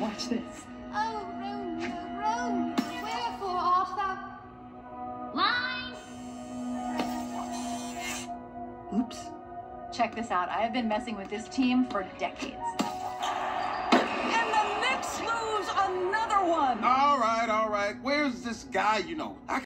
Watch this. Oh, Romeo, Romeo, wherefore art thou? Line! Oops. Check this out. I have been messing with this team for decades. And the Knicks lose another one. All right, all right. Where's this guy you know? I